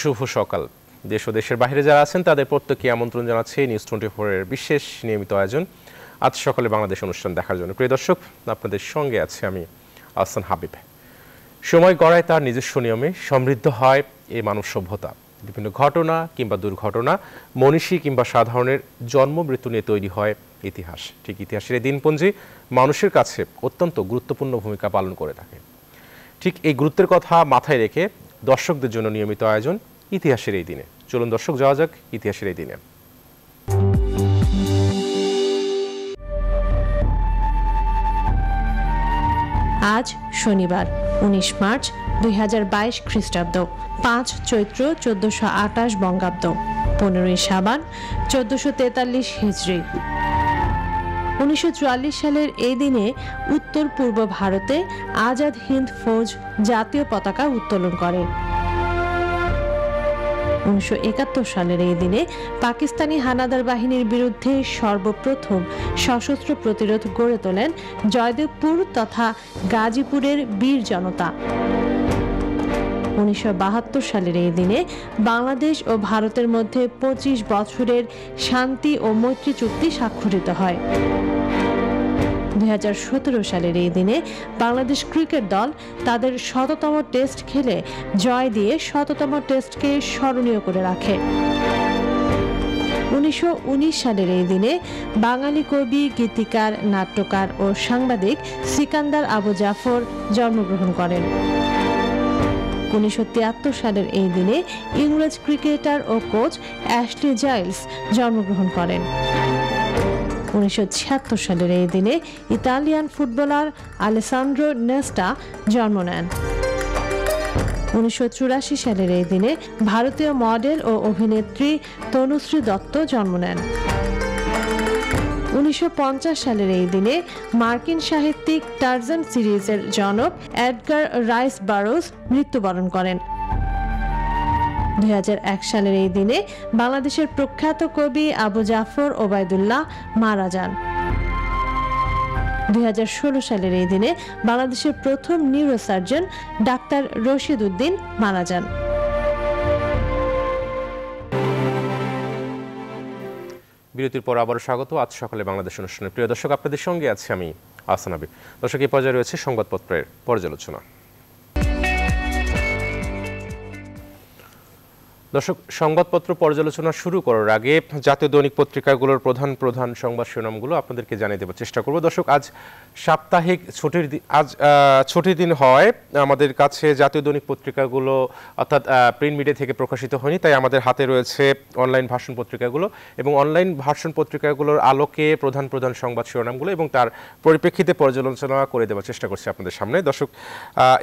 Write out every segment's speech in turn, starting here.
শুভ সকাল। দেশ ও দেশের বাইরে যারা আছেন, তাদের প্রত্যেককে আমন্ত্রণ জানাচ্ছি নিউজ টোয়েন্টি ফোরের বিশেষ নিয়মিত আয়োজন। আজ সকালে বাংলাদেশ অনুষ্ঠান দেখার জন্য। প্রিয় দর্শক, আপনাদের সঙ্গে আছে আমি আহসান হাবিব। সময় গড়ায় তার নিজস্ব নিয়মে সমৃদ্ধ হয় এই মানব সভ্যতা। বিভিন্ন ঘটনা কিংবা দুর্ঘটনা, মনীষী কিংবা সাধারণের জন্ম, মৃত্যু নিয়ে তৈরি হয় ইতিহাস। ঠিক ইতিহাসের এই দিনপঞ্জি মানুষের কাছে অত্যন্ত গুরুত্বপূর্ণ ভূমিকা পালন করে থাকে। ঠিক এই গুরুত্বের কথা মাথায় রেখে দর্শকদের জন্য নিয়মিত আয়োজন ইতিহাসের এই দিনে। চলুন দর্শক, যাওয়া যাক ইতিহাসের এই দিনে। আজ শনিবার, উনিশ মার্চ দুই হাজার বাইশ খ্রিস্টাব্দ। পাঁচ চৈত্র চোদ্দশো আটাশ বঙ্গাব্দ। পনেরোই সাবান চোদ্দশো তেতাল্লিশ হিজড়ি। উনিশশো চুয়াল্লিশ সালের এই দিনে উত্তর পূর্ব ভারতে আজাদ হিন্দ ফৌজ জাতীয় পতাকা উত্তোলন করে। উনিশশো একাত্তর সালের এই দিনে পাকিস্তানি হানাদার বাহিনীর বিরুদ্ধে সর্বপ্রথম সশস্ত্র প্রতিরোধ গড়ে তোলেন জয়দেবপুর তথা গাজীপুরের বীর জনতা। উনিশশো বাহাত্তর সালের এই দিনে বাংলাদেশ ও ভারতের মধ্যে পঁচিশ বছরের শান্তি ও মৈত্রী চুক্তি স্বাক্ষরিত হয়। দুই হাজার সতেরো সালের এই দিনে বাংলাদেশ ক্রিকেট দল তাদের শততম টেস্ট খেলে জয় দিয়ে শততম টেস্টকে স্মরণীয় করে রাখে। উনিশশো উনিশ সালের এই দিনে বাঙালি কবি, গীতিকার, নাট্যকার ও সাংবাদিক সিকান্দার আবু জাফর জন্মগ্রহণ করেন। উনিশশো তিয়াত্তর সালের এই দিনে ইংরেজ ক্রিকেটার ও কোচ অ্যাশলি জাইলস জন্মগ্রহণ করেন। উনিশশো সালের এই দিনে ইতালিয়ান ফুটবলার আলেসান্ড্রো নেস্টা জন্ম নেন। উনিশশো চুরাশি সালের এই দিনে ভারতীয় মডেল ও অভিনেত্রী তনুশ্রী দত্ত জন্ম নেন। উনিশশো সালের এই দিনে মার্কিন সাহিত্যিক টার্জন সিরিজের জনক এডগার রাইস বারোস মৃত্যুবরণ করেন। দুই সালের এই দিনে বাংলাদেশের প্রখ্যাত কবি আবু জাফর ওবায়দুল্লাহ মারা যান। দুই হাজার ষোলো সালের এই দিনে বাংলাদেশের প্রথম নিউরোসার্জন ডাক্তার রশিদ উদ্দিন মারা যান। বিরতির পর আবারও স্বাগত। আজ সকালে বাংলাদেশ অনুষ্ঠানের প্রিয় দর্শক, আপনাদের সঙ্গে আছি আমি আসানাবি দর্শক এই পর্যায়ে রয়েছে সংবাদপত্রের পর্যালোচনা। দর্শক, সংবাদপত্র পর্যালোচনা শুরু করার আগে জাতীয় দৈনিক পত্রিকাগুলোর প্রধান প্রধান সংবাদ শিরোনামগুলো আপনাদেরকে জানিয়ে দেওয়ার চেষ্টা করব। দর্শক, আজ সাপ্তাহিক ছুটির আজ ছুটির দিন হয়। আমাদের কাছে জাতীয় দৈনিক পত্রিকাগুলো, অর্থাৎ প্রিন্ট মিডিয়া থেকে প্রকাশিত হয়নি, তাই আমাদের হাতে রয়েছে অনলাইন ভাষণ পত্রিকাগুলো এবং অনলাইন ভাষণ পত্রিকাগুলোর আলোকে প্রধান প্রধান সংবাদ শিরোনামগুলো এবং তার পরিপ্রেক্ষিতে পর্যালোচনা করে দেওয়ার চেষ্টা করছি আপনাদের সামনে। দর্শক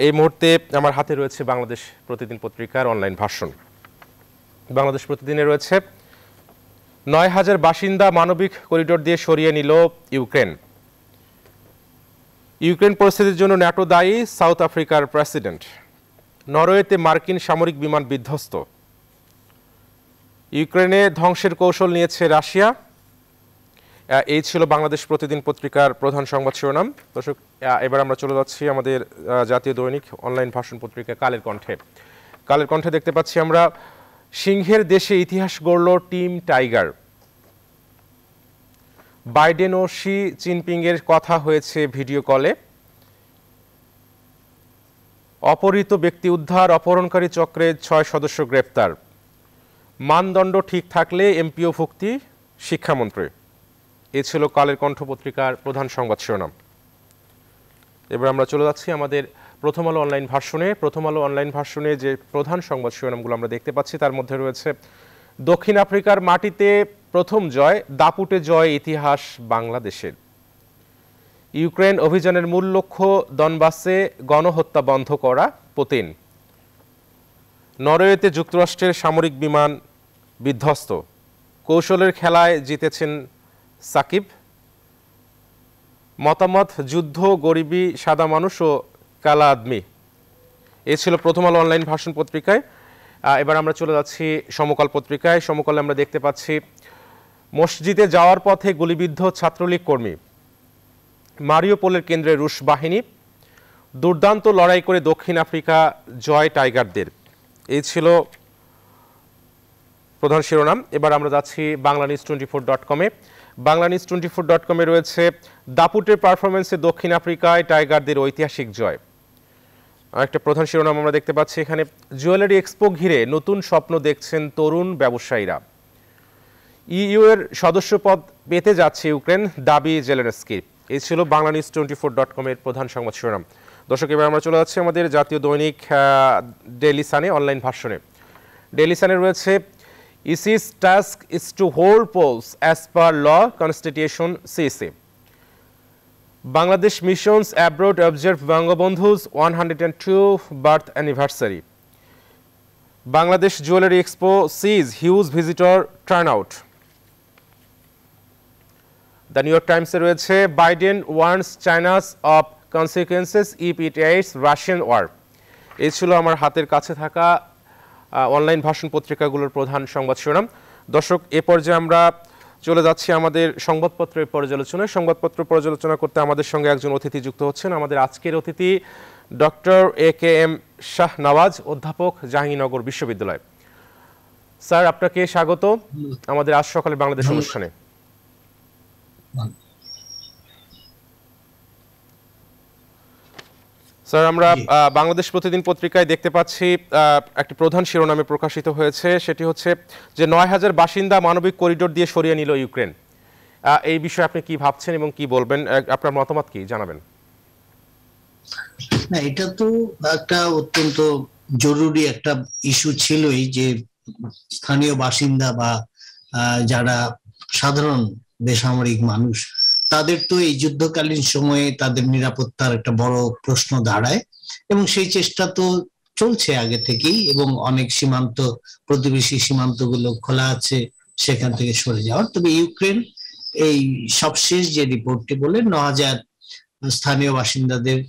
এই মুহূর্তে আমার হাতে রয়েছে বাংলাদেশ প্রতিদিন পত্রিকার অনলাইন ভাষণ। বাংলাদেশ প্রতিদিনে রয়েছে নয় হাজার বাসিন্দা মানবিক করিডোর দিয়ে সরিয়ে নিল ইউক্রেন। ইউক্রেন পরিস্থিতির জন্য ন্যাটো দায়ী সাউথ আফ্রিকার প্রেসিডেন্ট। নরওয়েতে মার্কিন সামরিক বিমান বিধ্বস্ত। ইউক্রেনে ধ্বংসের কৌশল নিয়েছে রাশিয়া। এই ছিল বাংলাদেশ প্রতিদিন পত্রিকার প্রধান সংবাদ শিরোনাম। দর্শক এবার আমরা চলে যাচ্ছি আমাদের জাতীয় দৈনিক অনলাইন ভাষণ পত্রিকা কালের কণ্ঠে। কালের কণ্ঠে দেখতে পাচ্ছি আমরা সিংহের দেশে ইতিহাস গড়ল টিম টাইগার। বাইডেন ও শি জিনপিংয়ের কথা হয়েছে ভিডিও কলে। অপহৃত ব্যক্তি উদ্ধার, অপহরণকারী চক্রের ছয় সদস্য গ্রেপ্তার। মানদণ্ড ঠিক থাকলে এমপিও ভুক্তি শিক্ষামন্ত্রী। এ ছিল কালের কণ্ঠ পত্রিকার প্রধান সংবাদ শিরোনাম। এবার আমরা চলে যাচ্ছি আমাদের প্রথম আলো অনলাইন ভার্সনে প্রথম আলো অনলাইন ভার্সনে যে প্রধান সংবাদ শিরোনামগুলো আমরা দেখতে পাচ্ছি, তার মধ্যে রয়েছে, দক্ষিণ আফ্রিকার মাটিতে প্রথম জয়, দাপুটে জয় ইতিহাস বাংলাদেশের। ইউক্রেন অভিযানের মূল লক্ষ্য, দনবাসে গণহত্যা বন্ধ করা, পুতিন। নরওয়েতে যুক্তরাষ্ট্রের সামরিক বিমান বিধ্বস্ত। কৌশলের খেলায় জিতেছেন সাকিব। মতামত, যুদ্ধ গরিবী, সাদা মানুষ ও কালা আদমি। এ ছিল প্রথম আলো অনলাইন ভাষণ পত্রিকায়। এবার আমরা চলে যাচ্ছি সমকাল পত্রিকায়। সমকালে আমরা দেখতে পাচ্ছি, মসজিদে যাওয়ার পথে গুলিবিদ্ধ ছাত্রলীগ কর্মী। মারিওপোলের কেন্দ্রে রুশ বাহিনী। দুর্দান্ত লড়াই করে দক্ষিণ আফ্রিকা জয় টাইগারদের। এই ছিল প্রধান শিরোনাম। এবার আমরা যাচ্ছি Bangla news twenty four dot কমে। Bangla news twenty four dot কমে রয়েছে, দাপুটের পারফরমেন্সে দক্ষিণ আফ্রিকায় টাইগারদের ঐতিহাসিক জয়। আরেকটা প্রধান শিরোনাম আমরা দেখতে পাচ্ছি এখানে। জুয়েলারি এক্সপো ঘিরে নতুন স্বপ্ন দেখছেন তরুণ ব্যবসায়ীরা। ইইউ এর সদস্যপদ পেতে যাচ্ছে ইউক্রেন, দাবি জেলেনস্কির এই ছিল Bangla news twenty four dot কমের প্রধান সংবাদ শিরোনাম। দর্শক, এবার আমরা চলে যাচ্ছি আমাদের জাতীয় দৈনিক ডেইলি সানে অনলাইন ভাষণে। ডেলি সানে রয়েছে, EC's task is to hold polls as per law constitution CC Bangladesh missions abroad observe Bangabandhu's one hundred and two birth anniversary Bangladesh jewellery expo sees huge visitor turn out the New York টাইমসে রয়েছে Biden warns China's of consequences if it aids Russian war এই ছিল আমার হাতের কাছে থাকা online ভাষণ পত্রিকাগুলোর প্রধান সংবাদ শিরোনাম। দর্শক, এ পর্যায়ে আমরা চলে যাচ্ছি আমাদের সংবাদপত্রের পর্যালোচনায়। সংবাদপত্র পর্যালোচনা করতে আমাদের সঙ্গে একজন অতিথি যুক্ত হচ্ছেন। আমাদের আজকের অতিথি doctor A K M Shah Nawaz অধ্যাপক জাহাঙ্গীরনগর বিশ্ববিদ্যালয়। স্যার আপনাকে স্বাগত। আমাদের আজ সকালে বাংলাদেশ অনুষ্ঠানে। স্যার আমরা বাংলাদেশ প্রতিদিন পত্রিকায় দেখতে পাচ্ছি একটি প্রধান শিরোনামে প্রকাশিত হয়েছে। সেটি হচ্ছে যে নয় হাজার বাসিন্দা মানবিক করিডোর দিয়ে সরিয়ে নিল ইউক্রেন। এই বিষয়ে আপনি কি ভাবছেন এবং কি বলবেন? আপনার মতামত কি? জানাবেন। না এটা তো একটা অত্যন্ত জরুরি একটা ইস্যু ছিলই যে স্থানীয় বাসিন্দা বা যারা সাধারণ বেসামরিক মানুষ তাদের তো এই যুদ্ধকালীন সময়ে তাদের নিরাপত্তার একটা বড় প্রশ্ন দাঁড়ায় এবং সেই চেষ্টা তো চলছে আগে থেকেই এবং অনেক সীমান্ত, প্রতিবেশী সীমান্তগুলো খোলা আছে সেখান থেকে সরে যাওয়ার। তবে ইউক্রেন এই সবশেষ যে রিপোর্টটি বলে ন হাজার স্থানীয় বাসিন্দাদের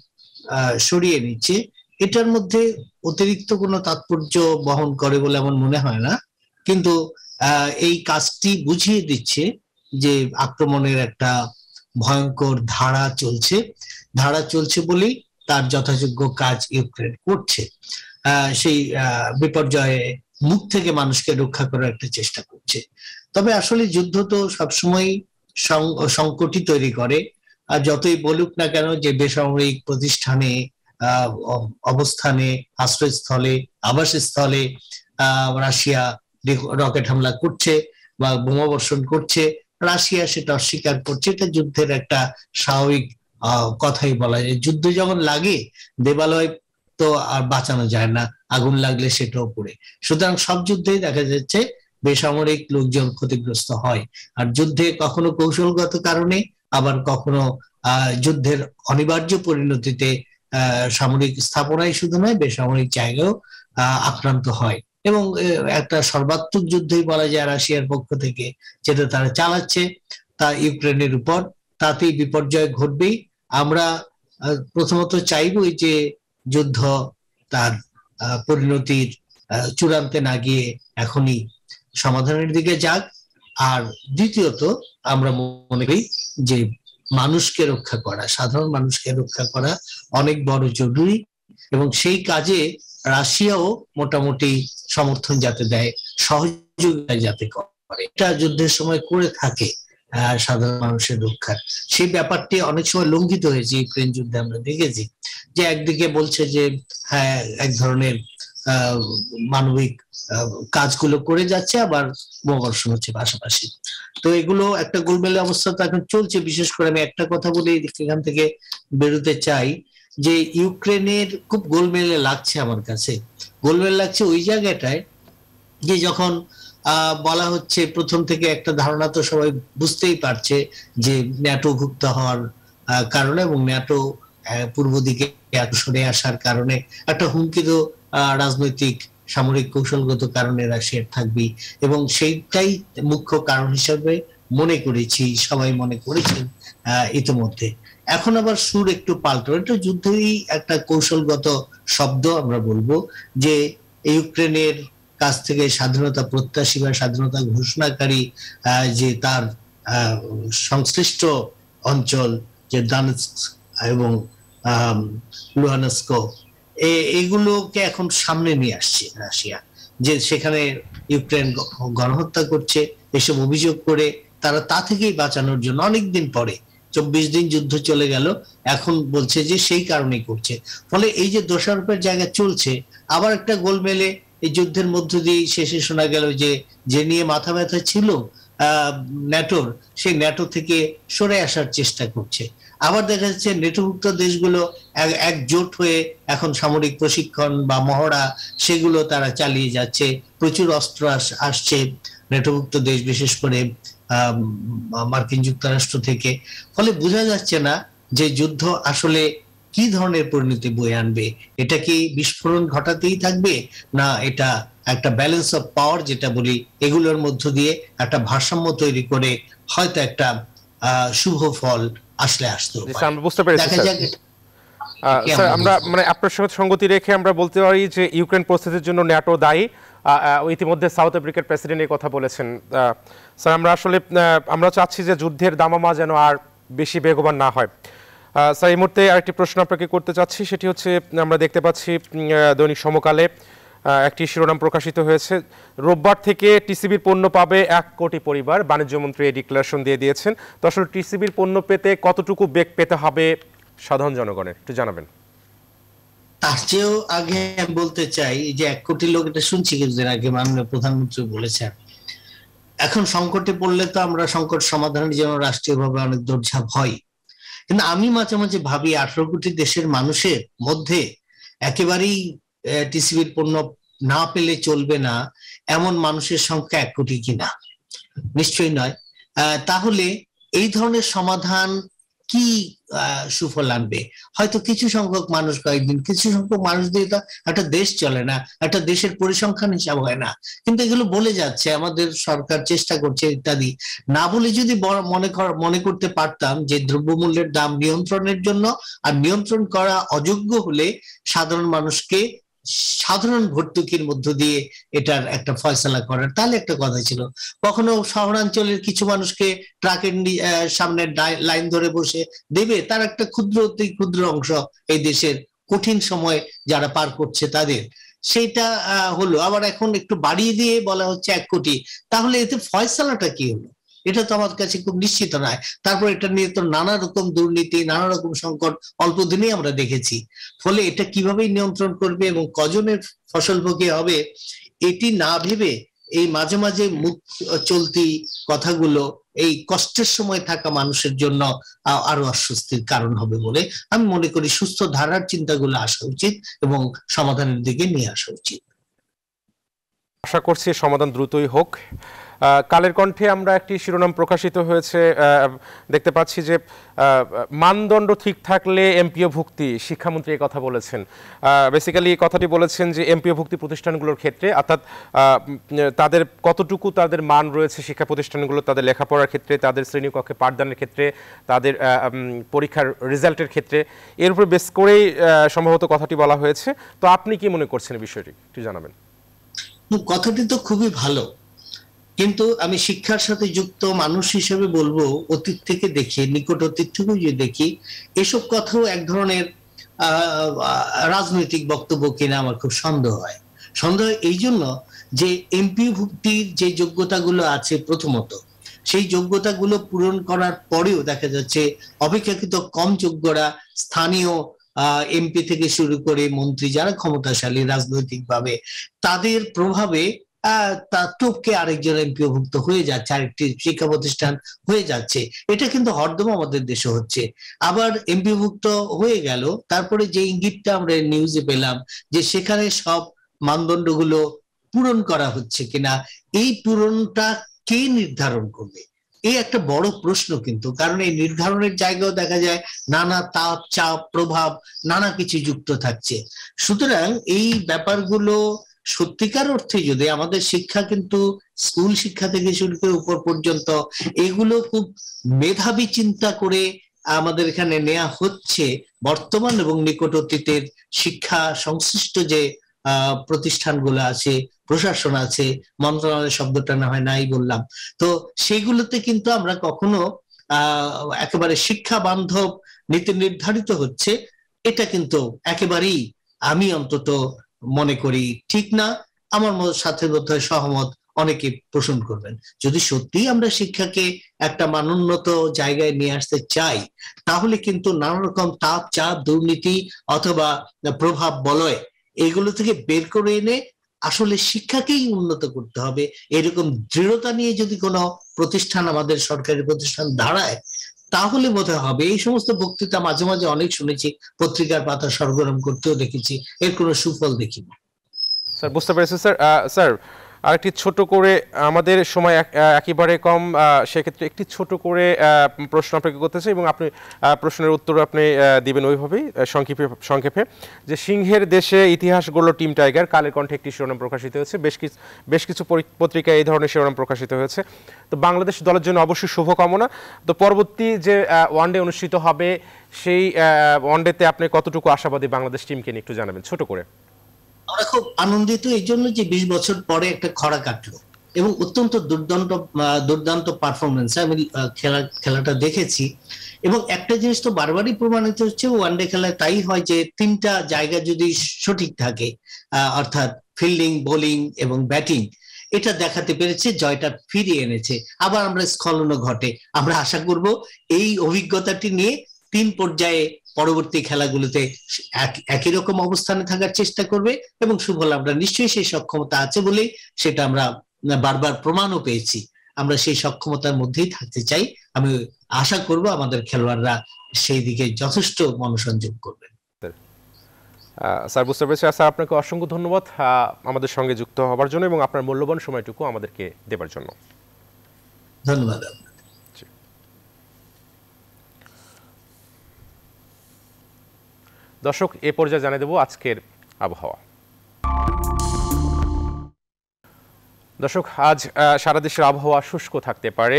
সরিয়ে নিচ্ছে। এটার মধ্যে অতিরিক্ত কোনো তাৎপর্য বহন করে বলে আমার মনে হয় না। কিন্তু এই কাজটি বুঝিয়ে দিচ্ছে যে আক্রমণের একটা ভয়ঙ্কর ধারা চলছে। ধারা চলছে বলেই তার যথাযোগ্য কাজ ইউক্রেন করছে। সেই বিপর্যয়ে মুখ থেকে মানুষকে রক্ষা করার একটা চেষ্টা করছে। তবে আসলে যুদ্ধ তো সবসময় সংকটই তৈরি করে। আর যতই বলুক না কেন যে বেসামরিক প্রতিষ্ঠানে অবস্থানে, আশ্রয়স্থলে, আবাসস্থলে রাশিয়া রকেট হামলা করছে বা বোমাবর্ষণ করছে। রাশিয়া সেটা অস্বীকার করছে, এটা যুদ্ধের একটা স্বাভাবিক কথাই বলা যায়। যুদ্ধ যখন লাগে, দেবালয় তো আর বাঁচানো যায় না, আগুন লাগলে সেটাও পড়ে। সুতরাং সব যুদ্ধেই দেখা যাচ্ছে বেসামরিক লোকজন ক্ষতিগ্রস্ত হয়। আর যুদ্ধে কখনো কৌশলগত কারণে, আবার কখনো যুদ্ধের অনিবার্য পরিণতিতে সামরিক স্থাপনায় শুধু নয়, বেসামরিক জায়গাও আক্রান্ত হয়। এবং একটা সর্বাত্মক যুদ্ধই বলা যায় রাশিয়ার পক্ষ থেকে, যেটা তারা চালাচ্ছে। তা ইউক্রেনের উপর, তাতেই বিপর্যয় ঘটবেই। আমরা প্রথমত চাইবই যে যুদ্ধ তার পরিণতির চূড়ান্তে না গিয়ে এখনই সমাধানের দিকে যাক। আর দ্বিতীয়ত, আমরা মনে করি যে মানুষকে রক্ষা করা, সাধারণ মানুষকে রক্ষা করা অনেক বড় জরুরি। এবং সেই কাজে রাশিয়াও মোটামুটি সমর্থন যাতে দেয়, সহযোগিতা যাতে করে। এটা যুদ্ধের সময় করে থাকে সাধারণ মানুষের রক্ষা সেই ব্যাপারটি অনেক সময় লঙ্ঘিত হয়েছে ইউক্রেন যুদ্ধে আমরা দেখেছি, যে একদিকে বলছে যে হ্যাঁ এক ধরনের মানবিক কাজগুলো করে যাচ্ছে, আবার বোমাবর্ষণ হচ্ছে পাশাপাশি। তো এগুলো একটা গোলমেলে অবস্থা তো এখন চলছে। বিশেষ করে আমি একটা কথা বলে, এখান থেকে বেরোতে চাই যে ইউক্রেনের খুব গোলমেলে লাগছে আমার কাছে। গোলমেল লাগছে ওই জায়গাটায় যে যখন বলা হচ্ছে প্রথম থেকে একটা ধারণা তো সবাই বুঝতেই পারছে যে ন্যাটো ভুক্ত হওয়ার কারণে এবং ন্যাটো পূর্ব দিকে সরে আসার কারণে একটা হুমকি তো রাজনৈতিক, সামরিক কৌশলগত কারণে রাশিয়ার থাকবে এবং সেইটাই মুখ্য কারণ হিসাবে মনে করেছি, সবাই মনে করেছেন ইতিমধ্যে। এখন আবার সুর একটু পাল্টো এটা যুদ্ধই একটা কৌশলগত শব্দ আমরা বলব যে ইউক্রেনের কাছ থেকে স্বাধীনতা প্রত্যাশী বা স্বাধীনতা ঘোষণাকারী যে তার সংশ্লিষ্ট অঞ্চল যে দানস্ক এবং লুহানস্ক এগুলোকে এখন সামনে নিয়ে আসছে রাশিয়া। যে সেখানে ইউক্রেন গণহত্যা করছে, এসব অভিযোগ করে তারা তা থেকেই বাঁচানোর জন্য অনেকদিন পরে চব্বিশ দিন যুদ্ধ চলে গেল, এখন বলছে যে সেই কারণেই করছে। ফলে এই যে দোষারোপের জায়গা চলছে, আবার একটা গোলমেলে এই যুদ্ধের মধ্য দিয়ে শেষে শোনা গেল যে যে নিয়ে মাথা ব্যথা ছিল ন্যাটোর, সেই ন্যাটো থেকে সরে আসার চেষ্টা করছে। আবার দেখা যাচ্ছে নেটোভুক্ত দেশগুলো একজোট হয়ে এখন সামরিক প্রশিক্ষণ বা মহড়া সেগুলো তারা চালিয়ে যাচ্ছে, প্রচুর অস্ত্র আসছে নেটোভুক্ত দেশ, বিশেষ করে মার্কিন যুক্তরাষ্ট্র থেকে। ফলে বোঝা যাচ্ছে না যে যুদ্ধ আসলে কি ধরনের পরিণতি বয়ে আনবে। এটা কি বিস্ফোরণ ঘটাতেই থাকবে? না এটা একটা ব্যালেন্স অফ পাওয়ার যেটা বলি এগুলোর মধ্য দিয়ে একটা ভারসাম্য তৈরি করে হয়তো একটা শুভ ফল আসলে আসতে আমরা বুঝতে পেরেছি আমরা মানে আপনার সঙ্গে সঙ্গতি রেখে আমরা বলতে পারি যে ইউক্রেন পরিস্থিতির জন্য ন্যাটো দায়ী। ইতিমধ্যে সাউথ আফ্রিকার প্রেসিডেন্ট এই কথা বলেছেন। স্যার, আমরা আসলে আমরা চাচ্ছি যে যুদ্ধের দামামা যেন আর বেশি বেগবান না হয়। স্যার, এই মুহূর্তে আরেকটি প্রশ্ন আপনাকে করতে চাচ্ছি, সেটি হচ্ছে, আমরা দেখতে পাচ্ছি দৈনিক সমকালে একটি শিরোনাম প্রকাশিত হয়েছে। রোববার থেকে টিসিবির পণ্য পাবে এক কোটি পরিবার বাণিজ্যমন্ত্রী এই ডিক্লারেশন দিয়ে দিয়েছেন। তো আসলে টিসিবির পণ্য পেতে কতটুকু বেগ পেতে হবে সাধারণ জনগণের? একটু জানাবেন। তার চেয়েও আগে বলতে চাই যে এক কোটি লোক, এটা শুনছি কিছুদিন আগে মাননীয় প্রধানমন্ত্রী বলেছেন। এখন সংকটে পড়লে তো আমরা সংকট সমাধানের জন্য রাষ্ট্রীয়ভাবে অনেক দৌড়ঝাঁপ হয়। কিন্তু আমি মাঝে মাঝে ভাবি, আঠারো কোটি দেশের মানুষের মধ্যে একেবারেই টিসিবির পণ্য না পেলে চলবে না, এমন মানুষের সংখ্যা এক কোটি কিনা? নিশ্চয়ই নয়। তাহলে এই ধরনের সমাধান কি সুফল আনবে? হয়তো কিছু সংখ্যক মানুষ কয়েকদিন, কিছু সংখ্যক মানুষ দিয়ে তো একটা দেশ চলে না, একটা দেশের পরিসংখ্যান হিসাব হয় না। কিন্তু এগুলো বলে যাচ্ছে, আমাদের সরকার চেষ্টা করছে ইত্যাদি। না বলে যদি মনে মনে করতে পারতাম যে দ্রব্যমূল্যের দাম নিয়ন্ত্রণের জন্য আর নিয়ন্ত্রণ করা অযোগ্য হলে সাধারণ মানুষকে সাধারণ ভর্তুকির মধ্য দিয়ে এটার একটা ফয়সলা করার তাহলে একটা কথা ছিল। কখনো শহরাঞ্চলের কিছু মানুষকে ট্রাকের সামনে লাইন ধরে বসে দেবে, তার একটা ক্ষুদ্র, অতি ক্ষুদ্র অংশ এই দেশের কঠিন সময় যারা পার করছে তাদের। সেইটা হলো। আবার এখন একটু বাড়িয়ে দিয়ে বলা হচ্ছে এক কোটি। তাহলে এতে ফয়সালাটা কি হলো? এটা তো আমার কাছে খুব নিশ্চিত নয়। তারপর এটা নিয়ে তো নানা রকম দুর্নীতি, নানা রকম সংকট অল্প দিনে আমরা দেখেছি। ফলে এটা কীভাবে নিয়ন্ত্রণ করবে এবং কজনের ফসল ভোগে হবে, এটি না ভেবে এই মাঝে মাঝে মুখ চলতি কথাগুলো এই কষ্টের সময় থাকা মানুষের জন্য আরও অস্বস্তির কারণ হবে বলে আমি মনে করি সুস্থ ধারার চিন্তাগুলো আসা উচিত এবং সমাধানের দিকে নিয়ে আসা উচিত। আশা করছি সমাধান দ্রুতই হোক। কালের কণ্ঠে আমরা একটি শিরোনাম প্রকাশিত হয়েছে দেখতে পাচ্ছি যে মানদণ্ড ঠিক থাকলে এমপিও ভুক্তি, শিক্ষামন্ত্রী কথা বলেছেন। বেসিক্যালি কথাটি বলেছেন যে, এমপিও ভুক্তি প্রতিষ্ঠানগুলোর ক্ষেত্রে, অর্থাৎ তাদের কতটুকু তাদের মান রয়েছে শিক্ষা প্রতিষ্ঠানগুলো, তাদের লেখাপড়ার ক্ষেত্রে, তাদের শ্রেণীকক্ষে পাঠদানের ক্ষেত্রে, তাদের পরীক্ষার রেজাল্টের ক্ষেত্রে, এর উপর বেস করেই সম্ভবত কথাটি বলা হয়েছে। তো আপনি কি মনে করছেন বিষয়টি? একটু জানাবেন। কথাটি তো খুবই ভালো। কিন্তু আমি শিক্ষার সাথে যুক্ত মানুষ হিসেবে বলব, অতীত থেকে দেখি, নিকট অতীত থেকে যদি দেখি, এসব কথাও এক ধরনের রাজনৈতিক বক্তব্য কিনা আমার খুব সন্দেহ হয়। সন্দেহ এই জন্য যে এমপি ভুক্তির যে যোগ্যতাগুলো আছে প্রথমত, সেই যোগ্যতাগুলো পূরণ করার পরেও দেখা যাচ্ছে অপেক্ষাকৃত কম যোগ্যরা স্থানীয় এমপি থেকে শুরু করে মন্ত্রী যারা ক্ষমতাশালী রাজনৈতিকভাবে, তাদের প্রভাবে তা টপকে আরেকজন এমপিওভুক্ত হয়ে যাচ্ছে, আরেকটি শিক্ষা প্রতিষ্ঠান হয়ে যাচ্ছে। এটা কিন্তু হরদম আমাদের দেশে হচ্ছে। আবার এমপিওভুক্ত হয়ে গেল, তারপরে যে ইঙ্গিতটা আমরা নিউজে পেলাম, যে সেখানে সব মানদণ্ডগুলো পূরণ করা হচ্ছে কিনা, এই পূরণটা কে নির্ধারণ করবে? এই একটা বড় প্রশ্ন কিন্তু, কারণ এই নির্ধারণের জায়গাও দেখা যায় নানা তাপ, চাপ, প্রভাব, নানা কিছু যুক্ত থাকছে। সুতরাং এই ব্যাপারগুলো সত্যিকার অর্থে যদি আমাদের শিক্ষা কিন্তু স্কুল শিক্ষা থেকে শুরু করে উপর পর্যন্ত এগুলো খুব মেধাবী চিন্তা করে আমাদের এখানে নেওয়া হচ্ছে, বর্তমান এবং নিকট অতীতের শিক্ষা সংশ্লিষ্ট যে প্রতিষ্ঠানগুলো আছে, প্রশাসন আছে মন্ত্রণালয় শব্দটা না হয় নাই বললাম। তো সেইগুলোতে কিন্তু আমরা কখনো একেবারে শিক্ষা বান্ধব নীতি নির্ধারিত হচ্ছে, এটা কিন্তু একেবারেই আমি অন্তত মনে করি ঠিক না। আমার সাথে বোধ হয় সহমত অনেকে পোষণ করবেন। যদি সত্যিই আমরা শিক্ষাকে একটা মানোন্নত জায়গায় নিয়ে আসতে চাই, তাহলে কিন্তু নানা রকম তাপ, চাপ, দুর্নীতি অথবা প্রভাব বলয় এগুলো থেকে বের করে এনে আসলে শিক্ষাকেই উন্নত করতে হবে। এরকম দৃঢ়তা নিয়ে যদি কোনো প্রতিষ্ঠান আমাদের সরকারি প্রতিষ্ঠান দাঁড়ায়, তাহলে বোধহয় হবে। এই সমস্ত বক্তৃতা মাঝে মাঝে অনেক শুনেছি, পত্রিকার পাতা সরগরম করতেও দেখেছি। এর কোনো সুফল দেখিনি। স্যার, বুঝতে পেরেছি, স্যার। স্যার আরেকটি ছোট করে, আমাদের সময় এক- একেবারে কম সেক্ষেত্রে একটি ছোট করে প্রশ্ন আপনাকে করতে চাই এবং আপনি প্রশ্নের উত্তর আপনি দিবেন ওইভাবেই সংক্ষেপে সংক্ষেপে। যে সিংহের দেশে ইতিহাস গড়ল টিম টাইগার, কালের কণ্ঠে একটি শিরোনাম প্রকাশিত হয়েছে। বেশ কিছু বেশ কিছু পত্রিকায় এই ধরনের শিরোনাম প্রকাশিত হয়েছে। তো বাংলাদেশ দলের জন্য অবশ্যই শুভকামনা। তো পরবর্তী যে ওয়ানডে অনুষ্ঠিত হবে, সেই ওয়ানডেতে আপনি কতটুকু আশাবাদী বাংলাদেশ টিমকে নিয়ে একটু জানাবেন, ছোট করে। আমরা খুব আনন্দিত, এই জন্য যে বিশ বছর পরে একটা খরা কাটলো। এবং অত্যন্ত দুর্দান্ত দুর্দান্ত পারফরমেন্স আমি খেলা, খেলাটা দেখেছি। এবং একটা জিনিস তো বারবারই প্রমাণিত হচ্ছে ওয়ানডে খেলায় তাই হয় যে তিনটা জায়গা যদি সঠিক থাকে অর্থাৎ ফিল্ডিং বোলিং এবং ব্যাটিং এটা দেখাতে পেরেছে, জয়টা ফিরিয়ে এনেছে। আবার আমরা স্খলনও ঘটে। আমরা আশা করব এই অভিজ্ঞতাটি নিয়ে তিন পর্যায়ে পরবর্তী খেলাগুলোতে এক- একই রকম অবস্থানে থাকার চেষ্টা করবে এবং সুফল আমরা নিশ্চয়ই সেই সক্ষমতা আছে বলেই সেটা আমরা বারবার প্রমাণও পেয়েছি। আমরা সেই সক্ষমতার মধ্যেই থাকতে চাই। আমি আশা করব আমাদের খেলোয়াড়রা সেই দিকে যথেষ্ট মনোসংযোগ করবে স্যার বুঝতে পেরেছি। স্যার আপনাকে অসংখ্য ধন্যবাদ। আমাদের সঙ্গে যুক্ত হওয়ার জন্য এবং আপনার মূল্যবান সময়টুকু আমাদেরকে দেবার জন্য। ধন্যবাদ দর্শক, এ পর্যায়ে জানিয়ে দেবো আজকের আবহাওয়া। দর্শক, আজ সারা দেশের আবহাওয়া শুষ্ক থাকতে পারে।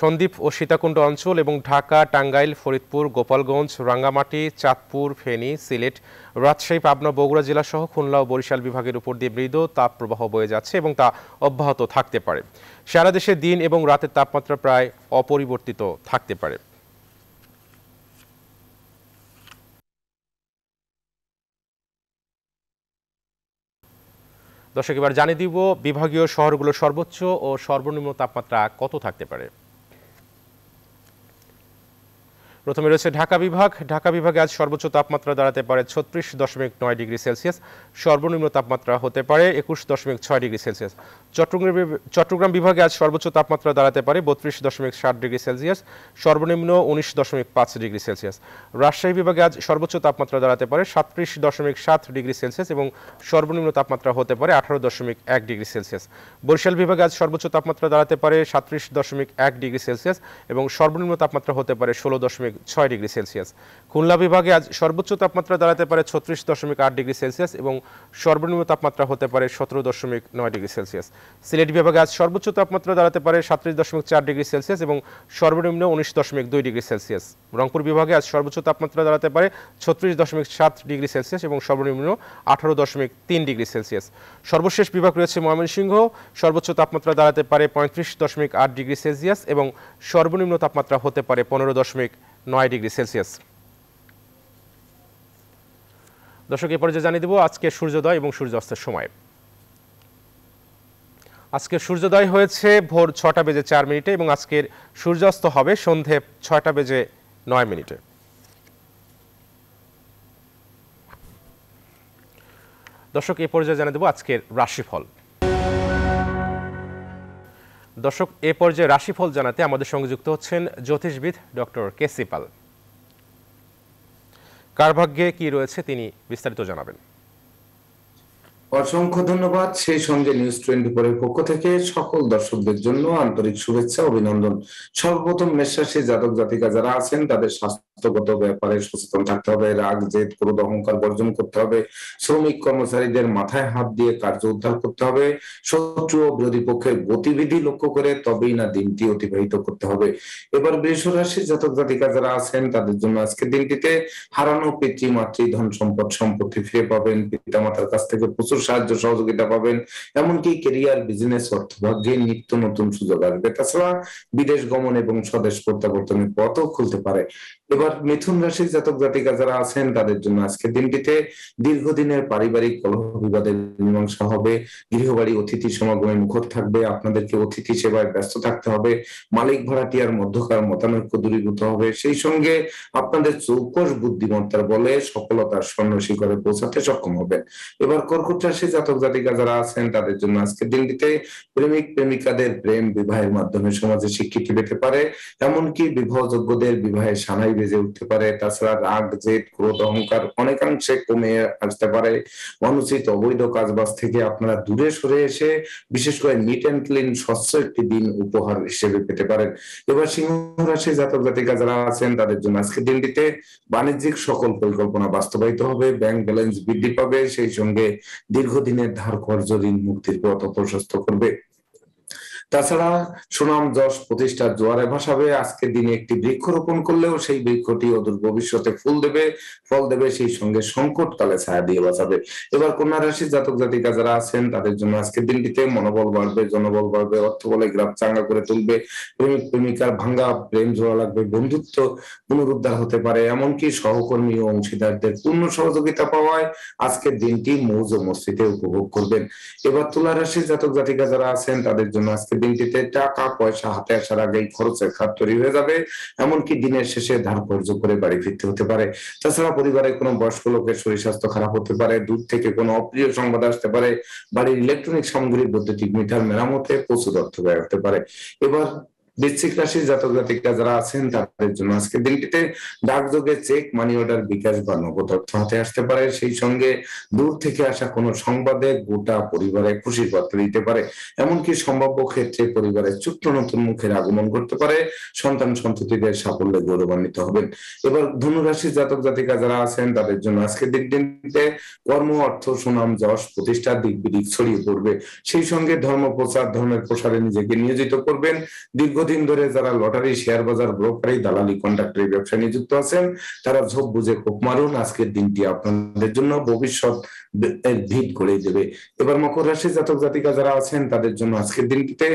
সন্দ্বীপ ও সীতাকুণ্ড অঞ্চল এবং ঢাকা, টাঙ্গাইল, ফরিদপুর, গোপালগঞ্জ, রাঙ্গামাটি, চাঁদপুর, ফেনী, সিলেট, রাজশাহী, পাবনা, বগুড়া জেলা সহ খুলনা ও বরিশাল বিভাগের উপর দিয়ে মৃদু তাপ প্রবাহ বয়ে যাচ্ছে এবং তা অব্যাহত থাকতে পারে। সারা দেশে দিন এবং রাতের তাপমাত্রা প্রায় অপরিবর্তিত থাকতে পারে। দর্শক এবার জানিয়ে দিব বিভাগীয় শহরগুলোর সর্বোচ্চ ও সর্বনিম্ন তাপমাত্রা কত থাকতে পারে? প্রথমে রয়েছে ঢাকা বিভাগ। ঢাকা বিভাগে আজ সর্বোচ্চ তাপমাত্রা দাঁড়াতে পারে ছত্রিশ দশমিক নয় ডিগ্রি সেলসিয়াস। সর্বনিম্ন তাপমাত্রা হতে পারে একুশ দশমিক ছয় ডিগ্রি সেলসিয়াস। চট্টগ্রাম চট্টগ্রাম বিভাগে আজ সর্বোচ্চ তাপমাত্রা দাঁড়াতে পারে বত্রিশ দশমিক ষাট ডিগ্রি সেলসিয়াস। সর্বনিম্ন উনিশ দশমিক পাঁচ ডিগ্রি সেলসিয়াস। রাজশাহী বিভাগে আজ সর্বোচ্চ তাপমাত্রা দাঁড়াতে পারে সাতত্রিশ দশমিক সাত ডিগ্রি সেলসিয়াস এবং সর্বনিম্ন তাপমাত্রা হতে পারে আঠারো দশমিক এক ডিগ্রি সেলসিয়াস। বরিশাল বিভাগে আজ সর্বোচ্চ তাপমাত্রা দাঁড়াতে পারে সাতত্রিশ দশমিক এক ডিগ্রি সেলসিয়াস এবং সর্বনিম্ন তাপমাত্রা হতে পারে ষোলো দশমিক ছয় ডিগ্রি সেলসিয়াস। খুলনা বিভাগে আজ সর্বোচ্চ তাপমাত্রা দাঁড়াতে পারে ছত্রিশ দশমিক আট ডিগ্রি সেলসিয়াস এবং সর্বনিম্ন তাপমাত্রা হতে পারে সতেরো দশমিক নয় ডিগ্রি সেলসিয়াস। সিলেট বিভাগে আজ সর্বোচ্চ তাপমাত্রা দাঁড়াতে পারে সাতত্রিশ দশমিক চার ডিগ্রি সেলসিয়াস এবং সর্বনিম্ন উনিশ দশমিক দুই ডিগ্রি সেলসিয়াস। রংপুর বিভাগে আজ সর্বোচ্চ তাপমাত্রা দাঁড়াতে পারে ছত্রিশ দশমিক সাত ডিগ্রি সেলসিয়াস এবং সর্বনিম্ন আঠারো দশমিক তিন ডিগ্রি সেলসিয়াস। সর্বশেষ বিভাগ রয়েছে ময়মনসিংহ, সর্বোচ্চ তাপমাত্রা দাঁড়াতে পারে পঁয়ত্রিশ দশমিক আট ডিগ্রি সেলসিয়াস এবং সর্বনিম্ন তাপমাত্রা হতে পারে পনেরো দশমিক নয় ডিগ্রি সেলসিয়াস। দর্শক, এ পর্যায়ে জানিয়ে দেবো আজকে সূর্যোদয় এবং সূর্যাস্তের সময়। আজকের সূর্যোদয় হয়েছে ভোর ছটা বেজে চার মিনিটে এবং আজকের সূর্যাস্ত হবে সন্ধে ছয়টা বেজে নয় মিনিটে। দর্শক, এ পর্যায়ে জানিয়ে দেবো আজকের রাশিফল। দর্শক, এ পর্যায়ে রাশিফল জানাতে আমাদের সঙ্গে যুক্ত হচ্ছেন জ্যোতিষবিদ ডক্টর কেসি পাল কার ভাগ্যে কি রয়েছে তিনি বিস্তারিত জানাবেন। অসংখ্য ধন্যবাদ। সেই সঙ্গে নিউজ টোয়েন্টি ফোরের পক্ষ থেকে সকল দর্শকদের জন্য আন্তরিক শুভেচ্ছা, অভিনন্দন। সর্বপ্রথম মেষরাশি জাতক জাতিকা যারা আছেন, তাদের স্বাস্থ্যগত ব্যাপারে সচেতন থাকতে হবে, রাগ, জেদ, ক্রোধ, অহংকার বর্জন করতে হবে। শ্রমিক কর্মচারীদের মাথায় হাত দিয়ে কার্য উদ্ধার করতে হবে। শত্রু ও বিরোধী পক্ষের গতিবিধি লক্ষ্য করে তবেই না দিনটি অতিবাহিত করতে হবে। এবার বৃষ জাতক জাতিকা যারা আছেন, তাদের জন্য আজকের দিনটিতে হারানো পিতৃ মাতৃ ধন সম্পদ সম্পত্তি ফিরে পাবেন। পিতা মাতার কাছ থেকে প্রচুর সাহায্য সহযোগিতা পাবেন, এমনকি কেরিয়ার বিজনেস অর্থভাগ্যে নিত্য নতুন সুযোগ আসবে। তাছাড়া বিদেশ গমন এবং স্বদেশ প্রত্যাবর্তনের পথও খুলতে পারে। এবার মিথুন রাশির জাতক জাতিকা যারা আছেন, তাদের জন্য আজকের দিনটিতে দীর্ঘদিনের পারিবারিক কলহ বিবাদের মীমাংসা হবে। গৃহবাড়ি, অতিথি সমাগমে মুখর থাকবে, আপনাদেরকে অতিথি সেবায় ব্যস্ত থাকতে হবে, মালিক ভাড়াটিয়ার মধ্যকার মতানৈক্য দূরীভূত হবে। সেই সঙ্গে আপনাদের চৌকস বুদ্ধিমত্তার বলে সফলতার স্বর্ণ শিখরে পৌঁছাতে সক্ষম হবেন। এবার কর্কট রাশি জাতক জাতিকা যারা আছেন, তাদের জন্য আজকের দিনটিতে প্রেমিক প্রেমিকাদের প্রেম বিবাহের মাধ্যমে সমাজে স্বীকৃতি পেতে পারে, এমনকি বিবাহযোগ্যদের বিবাহে সানাই বেজে উঠতে পারে। তাছাড়া রাগ, জেদ, ক্রোধ, অহংকার অনেকাংশে কমে আসতে পারে। অনুচিত অবৈধ কাজবাজ থেকে আপনারা দূরে সরে এসে বিশেষ করে নিট অ্যান্ড ক্লিন স্বচ্ছ একটি দিন উপহার হিসেবে পেতে পারেন। এবার সিংহ রাশি জাতক জাতিকা যারা আছেন, তাদের জন্য আজকের দিনটিতে বাণিজ্যিক সকল পরিকল্পনা বাস্তবায়িত হবে। ব্যাংক ব্যালেন্স বৃদ্ধি পাবে। সেই সঙ্গে দীর্ঘদিনের ধার কর্জ ঋণ মুক্তির পথ প্রশস্ত করবে। তাছাড়া সুনাম যশ প্রতিষ্ঠার জোয়ারে ভাসাবে আজকের দিনে একটি বৃক্ষ রোপণ করলেও সেই বৃক্ষটি অদূর ভবিষ্যতে ফুল দেবে, ফল দেবে, সেই সঙ্গে সংকট কালে ছায়া দিয়ে বাঁচাবে। এবার কন্যা রাশির জাতক জাতিকা যারা আছেন, তাদের জন্য আজকের দিনটিতে মনোবল বাড়বে, জনবল বাড়বে, অর্থ বলে গ্রাম চাঙ্গা করে তুলবে, প্রেমিক, প্রেমিকার ভাঙ্গা প্রেম জোড়া লাগবে, বন্ধুত্ব পুনরুদ্ধার হতে পারে, এমনকি সহকর্মী ও অংশীদারদের পূর্ণ সহযোগিতা পাওয়ায় আজকের দিনটি মৌজ মস্তিতে উপভোগ করবেন। এবার তুলা রাশির জাতক জাতিকা যারা আছেন, তাদের জন্য আজকের দিনটিতে টাকা, পয়সা হাতে আসার আগেই খরচের খাত তৈরি হয়ে যাবে, এমনকি দিনের শেষে ধার কর্য করে বাড়ি ফিরতে হতে পারে। তাছাড়া পরিবারে কোনো বয়স্ক লোকের শরীর স্বাস্থ্য খারাপ হতে পারে, দূর থেকে কোনো অপ্রিয় সংবাদ আসতে পারে, বাড়ির ইলেকট্রনিক সামগ্রী বৈদ্যুতিক মিটার মেরামতে প্রচুর অর্থ ব্যয় হতে পারে। এবার বৃশ্চিক রাশির জাতক জাতিকা যারা আছেন, তাদের জন্য আজকের দিনটিতে ডাকযোগে চেক মানি অর্ডার বিকাশ বা নগদ অর্থ হাতে আসতে পারে। সেই সঙ্গে দূর থেকে আসা কোনো সংবাদে গোটা পরিবারে খুশির বার্তা দিতে পারে। এমনকি সম্ভাব্য ক্ষেত্রে পরিবারের ছোট্ট নতুন মুখের আগমন করতে পারে। সন্তান সন্ততিদের সাফল্যে গৌরবান্বিত হবেন। এবার ধনুরাশির জাতক জাতিকা যারা আছেন, তাদের জন্য আজকের দিনটিতে কর্ম, অর্থ, সুনাম, যশ প্রতিষ্ঠার দিক বিদিক ছড়িয়ে পড়বে। সেই সঙ্গে ধর্ম প্রচার ধর্মের প্রসারে নিজেকে নিয়োজিত করবেন। দীর্ঘদিন ধরে যারা লটারি, শেয়ার বাজার ব্রোকারি দালালি কন্ট্রাক্টরি ব্যবসায় নিযুক্ত আছেন, তারা ঝোপ বুঝে কোপ মারুন। আজকের দিনটি আপনাদের জন্য। ভবিষ্যৎ ভিত করে দেবে। এবার মকর রাশি জাতক জাতিকা যারা আছেন, তাদের জন্য আজকের দিনটিতে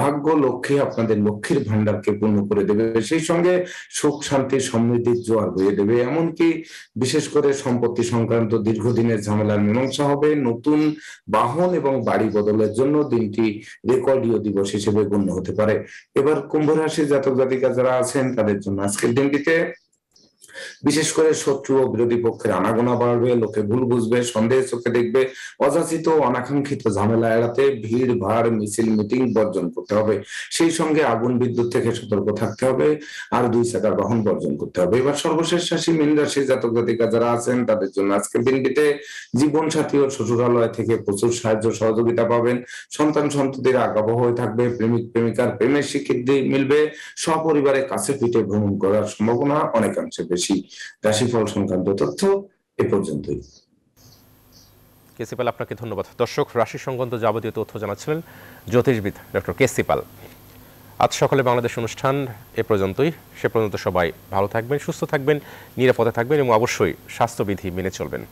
ভাগ্য লক্ষ্যে আপনাদের লক্ষ্মীর ভান্ডারকে পূর্ণ করে দেবে। সেই সঙ্গে সুখ, শান্তি সমৃদ্ধির জোয়ার বয়ে দেবে। এমনকি বিশেষ করে সম্পত্তি সংক্রান্ত দীর্ঘদিনের ঝামেলার মীমাংসা হবে। নতুন বাহন এবং বাড়ি বদলের জন্য দিনটি রেকর্ডীয় দিবস হিসেবে গণ্য হতে পারে। এবার কুম্ভ রাশির জাতক জাতিকা যারা আছেন, তাদের জন্য আজকের দিনটিতে বিশেষ করে শত্রু ও বিরোধী পক্ষের আনাগোনা বাড়বে, লোকে ভুল বুঝবে, সন্দেহের চোখে দেখবে, অযাচিত অনাকাঙ্ক্ষিত ঝামেলা এড়াতে ভিড় ভাড় মিছিল, মিটিং বর্জন করতে হবে। সেই সঙ্গে আগুন, বিদ্যুৎ থেকে সতর্ক থাকতে হবে আর দুই চাকার বাহন বর্জন করতে হবে। এবার সর্বশেষ রাশি, মীন রাশি জাতক জাতিকা যারা আছেন, তাদের জন্য আজকের দিনটিতে জীবন সাথী ও শ্বশুরালয় থেকে প্রচুর সাহায্য, সহযোগিতা পাবেন। সন্তান, সন্ততির আগাবহ হয়ে থাকবে, প্রেমিক, প্রেমিকার প্রেমের স্বীকৃতি মিলবে। সপরিবারে কাছে পিঠে ভ্রমণ করার সম্ভাবনা অনেকাংশে বেশি। রাশিফল সংক্রান্ত তথ্য এ পর্যন্তই। কেসিপাল, আপনাকে ধন্যবাদ। দর্শক, রাশি সংক্রান্ত যাবতীয় তথ্য জানাচ্ছিলেন জ্যোতিষবিদ ডক্টর কেসিপাল। আজ সকালে বাংলাদেশ অনুষ্ঠান এ পর্যন্তই। সে পর্যন্ত সবাই ভালো থাকবেন, সুস্থ থাকবেন, নিরাপদে থাকবেন এবং অবশ্যই স্বাস্থ্যবিধি মেনে চলবেন।